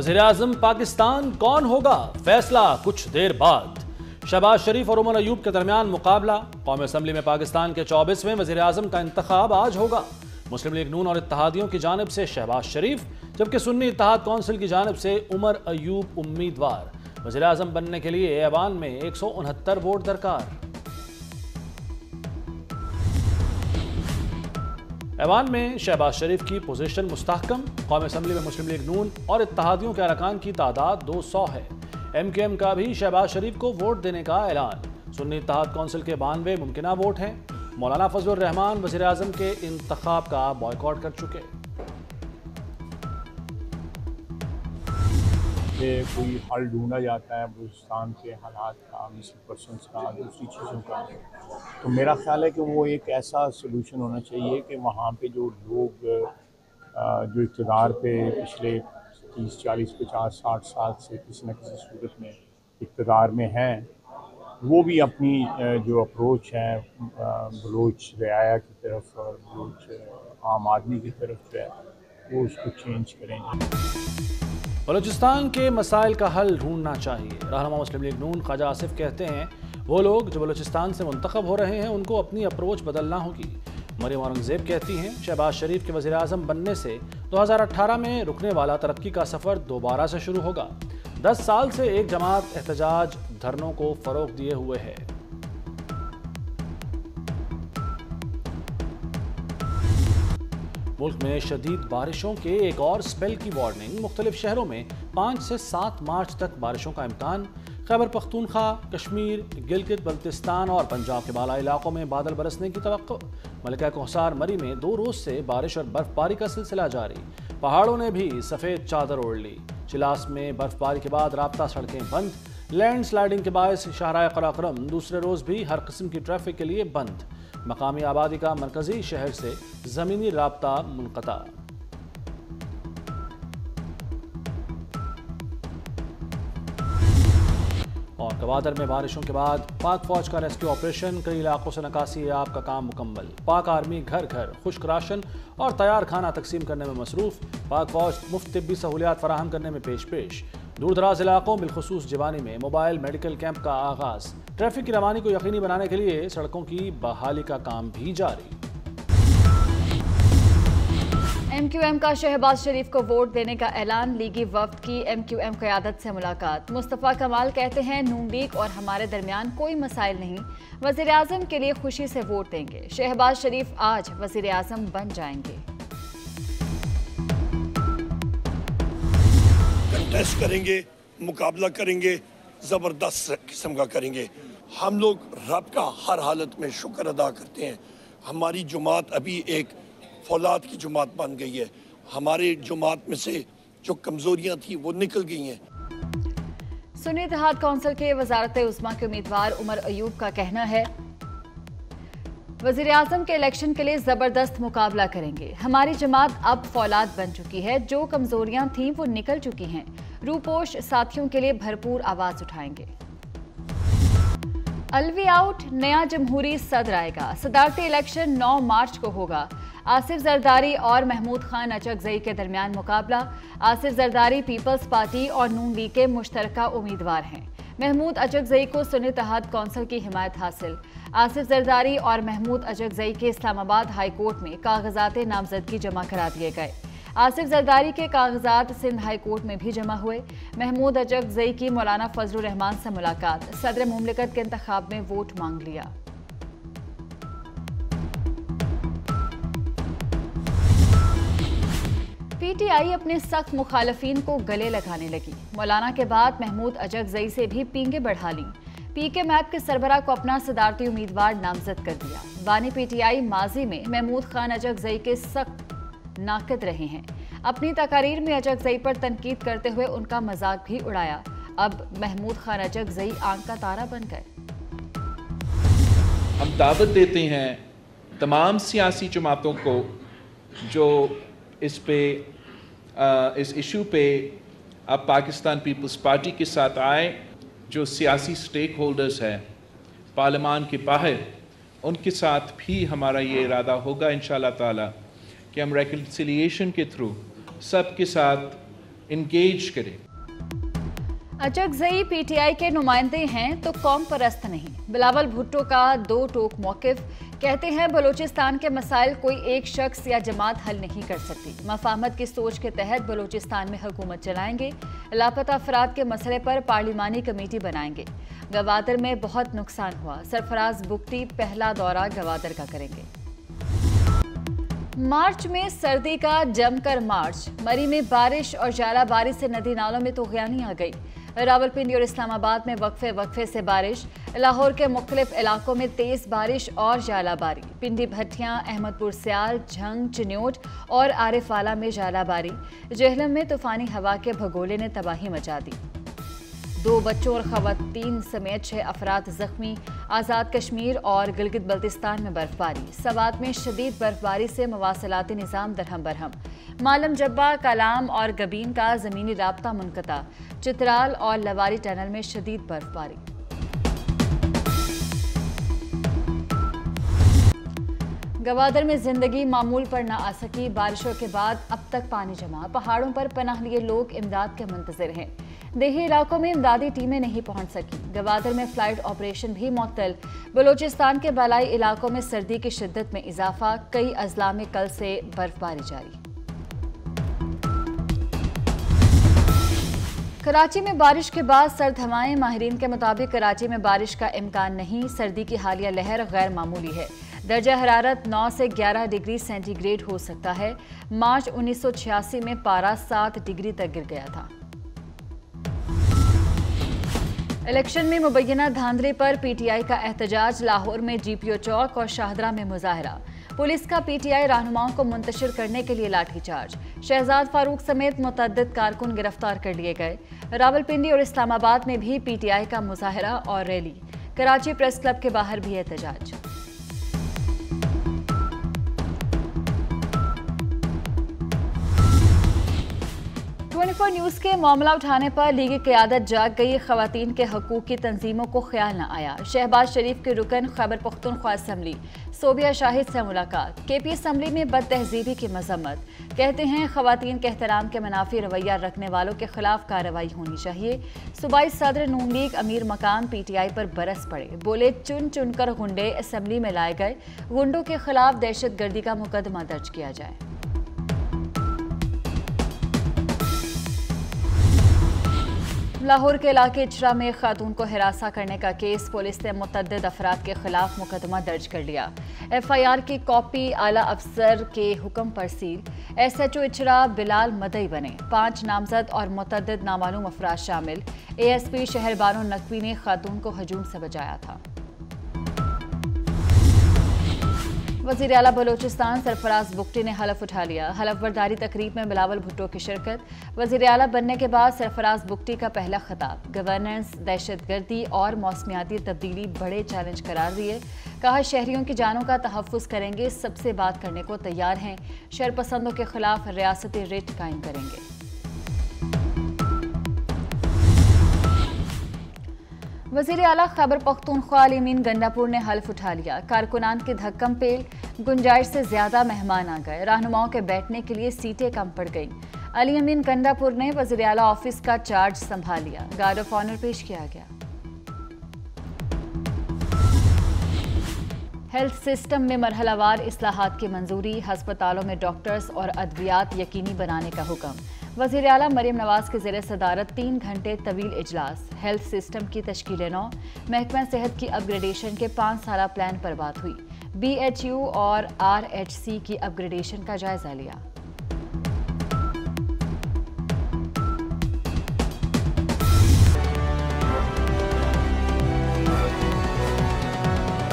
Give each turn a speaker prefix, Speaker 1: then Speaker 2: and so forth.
Speaker 1: वज़ीर आज़म पाकिस्तान कौन होगा? फैसला कुछ देर बाद। शहबाज शरीफ और उमर अयूब के दरमियान मुकाबला। कौमी असम्बली में पाकिस्तान के चौबीसवें वज़ीर आज़म का इंतखब आज होगा। मुस्लिम लीग नून और इतिहादियों की जानब से शहबाज शरीफ, जबकि सुन्नी इतिहाद कौंसिल की जानब से उमर अयूब उम्मीदवार। वज़ीर आज़म बनने के लिए ऐवान में एक सौ उनहत्तर वोट दरकार। ऐवान में शहबाज शरीफ की पोजीशन मुस्तकम कौम असम्बली में मुस्लिम लीग नून और इतिहादियों के अरकान की तादाद दो सौ है। एम के एम का भी शहबाज शरीफ को वोट देने का ऐलान। सुन्नी इतिहाद कौंसिल के बानवे मुमकिन वोट हैं। मौलाना फजल रहमान वजी अजम के इंतखब का बॉयकॉट कर चुके।
Speaker 2: कि कोई हल ढूंढा जाता है बलूचिस्तान के हालात का मिसल पर्सन का, दूसरी चीज़ों का। तो मेरा ख्याल है कि वो एक ऐसा सोल्यूशन होना चाहिए कि वहाँ पे जो लोग जो इकतदार पे पिछले तीस, चालीस, पचास, साठ साल से किसी न किसी सूरत में इकतदार में हैं, वो भी अपनी जो अप्रोच है बलोच रियाया की तरफ़ और बलोच आम आदमी की तरफ़ जो है, वो उसको चेंज करेंगे।
Speaker 1: बलूचिस्तान के मसाइल का हल ढूंढना चाहिए। रहनमा मुस्लिम लीग नून ख्वाजा आसिफ कहते हैं, वो लोग जो बलूचिस्तान से मुंतखब हो रहे हैं, उनको अपनी अप्रोच बदलना होगी। मरियम औरंगज़ेब कहती हैं, शहबाज शरीफ के वजी अजम बनने से 2018 में रुकने वाला तरक्की का सफ़र दोबारा से शुरू होगा। दस साल से एक जमात एहतजाज धरनों को फ़रोग दिए हुए है। मुल्क में शदीद बारिशों के एक और स्पेल की वार्निंग मुख्तलिफ़ शहरों में पाँच से सात मार्च तक बारिशों का इम्कान। खैबर पख्तूनख्वा, कश्मीर, गिलगित, बल्तिस्तान और पंजाब के बाला इलाकों में बादल बरसने की तो मलिका कोहसार मरी में दो रोज से बारिश और बर्फबारी का सिलसिला जारी। पहाड़ों ने भी सफ़ेद चादर ओढ़ ली। चिलास में बर्फबारी के बाद रबता सड़कें बंद। लैंड स्लाइडिंग के बायस शाहरा कराक्रम दूसरे रोज़ भी हर किस्म की ट्रैफ़िक के लिए बंद। मकामी आबादी का मरकजी शहर से ज़मीनी रबता मुनक़ा और गवादर में बारिशों के बाद पाक फौज का रेस्क्यू ऑपरेशन, कई इलाकों से नकासी आप का काम मुकम्मल। पाक आर्मी घर घर खुश्क राशन और तैयार खाना तकसीम करने में मसरूफ। पाक फौज मुफ़्त तबी सहूलियात फराहम करने में पेश पेश दूर दराज इलाकों, बिलखसूस जवानी में मोबाइल मेडिकल कैंप का आगाज़। ट्रैफ़िक की रवानी को यकीनी बनाने के लिए सड़कों की बहाली का काम भी जारी।
Speaker 3: एम क्यू एम का शहबाज शरीफ को वोट देने का ऐलान, लीगी वफ्त की एम क्यू एम क्यादत से मुलाकात। मुस्तफ़ा कमाल कहते हैं, नून लीग और हमारे दरमियान कोई मसाइल नहीं। वज़ीर के लिए खुशी से वोट देंगे। शहबाज शरीफ आज वज़ीर बन जाएँगे।
Speaker 4: टेस्ट करेंगे, मुकाबला करेंगे, ज़बरदस्त किस्म का करेंगे। हम लोग रब का हर हालत में शुक्र अदा करते हैं। हमारी जुमात अभी एक फौलाद की जुमात बन गई है। हमारे जुमात में से जो कमज़ोरियाँ थी, वो निकल गई हैं।
Speaker 3: सुनी इतिहाद कौंसिल के वजारत उस्मा के उम्मीदवार उमर अयूब का कहना है वज़ीर अजम के इलेक्शन के लिए ज़बरदस्त मुकाबला करेंगे। हमारी जमात अब फौलाद बन चुकी है। जो कमजोरियाँ थीं, वो निकल चुकी हैं। रूपोश साथियों के लिए भरपूर आवाज़ उठाएँगे। अलवी आउट, नया जमहूरी सदर आएगा। सदारती इलेक्शन 9 मार्च को होगा। आसिफ जरदारी और महमूद खान अचकजई के दरमियान मुकाबला। आसिफ जरदारी पीपल्स पार्टी और नून लीग के मुश्तरका उम्मीदवार हैं। महमूद अजगजई को सुनी अहद कौंसिल की हिमायत हासिल। आसिफ जरदारी और महमूद अजगजई के इस्लामाबाद हाई कोर्ट में कागजात नामजदगी जमा करा दिए गए। आसिफ जरदारी के कागजात सिंध हाई कोर्ट में भी जमा हुए। महमूद अजगजई की मौलाना फजल रहमान से मुलाकात। सदर ममलिकत के इंतब में वोट मांग लिया। पीटीआई अपने सख्त मुखालफिन को गले लगाने लगी। मौलाना के बाद महमूद अजगजई से भी पींगे बढ़ा ली। पीके मैप के सरबरा को अपना सदारती उम्मीदवार नामजद कर दिया। बानी पीटीआई माजी में महमूद खान अजगजई के सख्त नाकद रहे हैं। अपनी तकारीर में अजगजई पर तनकीद करते हुए उनका मज़ाक भी उड़ाया। अब महमूद खान अजगजई आँख का तारा बन गए
Speaker 5: हम दावत देते हैं तमाम सियासी जमातों को जो इस पे आ, इस इशू पे अब पाकिस्तान पीपल्स पार्टी के साथ आए जो सियासी स्टेक होल्डर्स हैं पार्लियामान के बाहर उनके साथ भी हमारा ये इरादा होगा इन ताला कि हम रेकन्सिलियेशन के थ्रू सब के साथ इंगेज करें।
Speaker 3: अचकजई पीटीआई के नुमाइंदे हैं तो कौम परस्त नहीं। बिलावल भुट्टो का दो टोक मौकफ। कहते हैं, बलूचिस्तान के मसाइल कोई एक शख्स या जमात हल नहीं कर सकती। मफामत की सोच के तहत बलूचिस्तान में हुकूमत चलाएँगे। लापता अफराद के मसले पर पार्लिमानी कमेटी बनाएँगे। गवादर में बहुत नुकसान हुआ। सरफराज बुकटी पहला दौरा गवादर का करेंगे। मार्च में सर्दी का जमकर मार्च। मरी में बारिश और जालाबारी से नदी नालों में तो आ गई। रावलपिंडी और इस्लामाबाद में वक्फे वक्फे से बारिश। लाहौर के मुख्तलिफ़ इलाकों में तेज बारिश और जालाबारी। पिंडी भट्टियाँ, अहमदपुर सियाल, झंग, चिन्योट और आरिफवाला में जालाबारी। जहलम में तूफानी हवा के भगोले ने तबाही मचा दी। दो बच्चों और खवतीन समेत छह अफराद जख्मी। आज़ाद कश्मीर और गिलगित बल्तिस्तान में बर्फबारी। सवात में शदीद बर्फबारी से मवासलाती निज़ाम दरहम बरहम। मालम जब्बा कलाम और गबीन का ज़मीनी रबता मुनकता। चित्राल और लवारी टनल में शदीद बर्फबारी। गवादर में ज़िंदगी मामूल पर न आ सकी। बारिशों के बाद अब तक पानी जमा। पहाड़ों पर पनाह लिए लोग इमदाद के मंतजर हैं। देही इलाकों में इमदादी टीमें नहीं पहुँच सकी। गवादर में फ़्लाइट ऑपरेशन भी मअतल बलोचिस्तान के बलाई इलाकों में सर्दी की शिद्दत में इजाफा। कई अजला में कल से बर्फबारी जारी। कराची में बारिश के बाद सर्द हवाएँ माहरीन के मुताबिक कराची में बारिश का इम्कान नहीं, सर्दी की हालिया लहर गैर मामूली है। दर्जा हरारत 9 से 11 डिग्री सेंटीग्रेड हो सकता है। मार्च 1986 में पारा 7 डिग्री तक गिर गया था। इलेक्शन में मुबैना धांधले पर पीटीआई का एहतजाज, लाहौर में जीपीओ चौक और शाहदरा में मुजाहरा। पुलिस का पीटीआई रहनुमाओं को मुंतशिर करने के लिए लाठीचार्ज। शहजाद फारूक समेत मुतद कारकुन गिरफ़्तार कर लिए गए। रावलपिंडी और इस्लामाबाद में भी पीटीआई का मुजाहरा और रैली। कराची प्रेस क्लब के बाहर भी एहतजाज। 24 न्यूज़ के मामला उठाने पर लीग क्यादत जाग गई। खातन के हकूक की तंजीमों को ख्याल न आया। शहबाज शरीफ के रुकन खैबर पख्तनख्वा असम्बली। सोबिया शाहिद से मुलाकात। के पी असम्बली में बद तहजीबी की मजम्मत। कहते हैं खातन के एहतराम के मुनाफी रवैया रखने वालों के खिलाफ कार्रवाई होनी चाहिए। सूबाई सदर नून लीग अमीर मकाम पी टी आई पर बरस पड़े। बोले, चुन चुनकर गुंडे असम्बली में लाए गए। गुंडों के खिलाफ दहशत गर्दी का मुकदमा दर्ज किया जाए। लाहौर के इलाके इचरा में खातून को हिरासा करने का केस, पुलिस ने मुतद अफराद के खिलाफ मुकदमा दर्ज कर लिया। एफ़ आई आर की कॉपी आला अफसर के हुक्म पर seal. S H O Ichhra Bilal मदई बने। पाँच नामजद और मुतद नामालूम अफराज शामिल। A S P Shahrbano Naqvi ने खातून को हजूम से बचाया था। वज़ीर अला बलोचिस्तान सरफराज बुगटी ने हलफ उठा लिया। हलफ बरदारी तकरीब में बिलावल भुट्टो की शिरकत। वज़ीर अला बनने के बाद सरफराज बुगटी का पहला खिताब। गवर्नेंस दहशत गर्दी और मौसमियाती तब्दीली बड़े चैलेंज करार दिए। कहा, शहरियों की जानों का तहफ़ करेंगे, सबसे बात करने को तैयार हैं। शरपसंदों के खिलाफ रियासती रेट कायम करेंगे। वज़ीर अला खैबर पख्तूनख्वा अलीमीन गंडापुर ने हल्फ उठा लिया। कारकुनान की धक्कम पेल गुंजाइश से ज़्यादा मेहमान आ गए। रहनुमाओं के बैठने के लिए सीटें कम पड़ गईं। अली अमीन गंडापुर ने वज़ीर अला ऑफ़िस का चार्ज संभाल लिया गार्ड ऑफ़ ऑनर पेश किया गया। हेल्थ सिस्टम में मरहलावार असलाहत की मंजूरी, हस्पतालों में डॉक्टर्स और अद्वियात यकीनी बनाने का हुक्म। वज़ीर अला मरीम नवाज़ के जेर सदारत तीन घंटे तवील इजलास। हेल्थ सिस्टम की तश्ील नौ। महकमा सेहत की अपग्रेडेशन के पाँच साल प्लान पर बात हुई। बी एच यू और आर एच सी की अपग्रेडेशन का जायजा लिया।